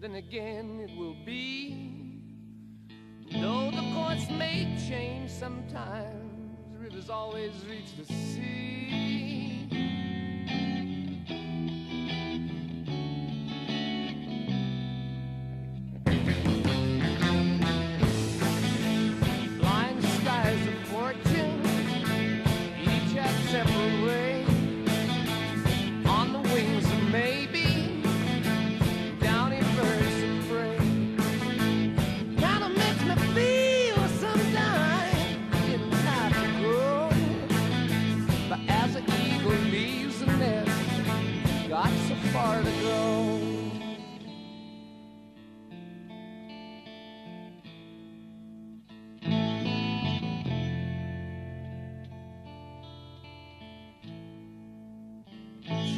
then again it will be. Though the course may change sometimes, rivers always reach the sea.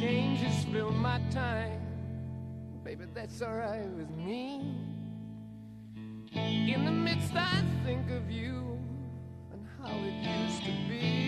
changes fill my time. Baby, that's alright with me. In the midst, I think of you and how it used to be.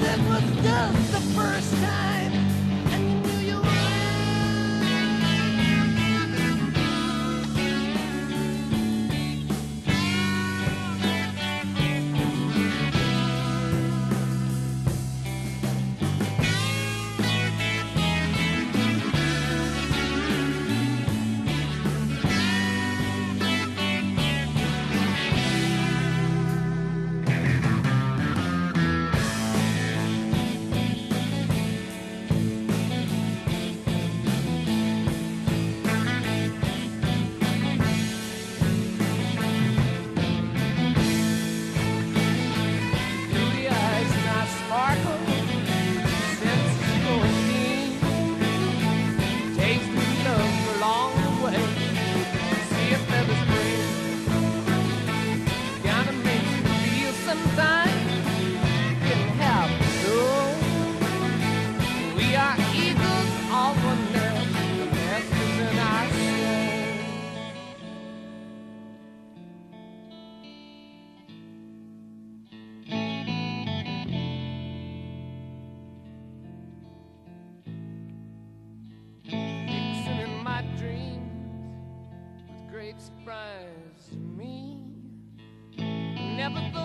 that was just the first time. never thought.